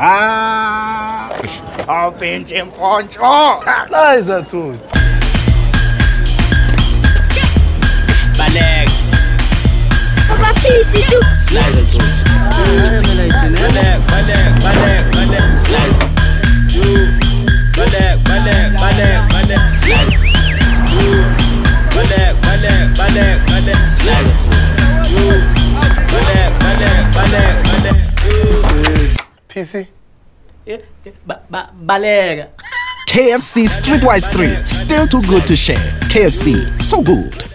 Ah, awuphintshe mfontsho. Liza Tuti. Balek, Abaphisi tu. slice and toot. You. PC. Eh, eh, ba- ba- Balega. KFC Streetwise 3, still too good to share. KFC, so good.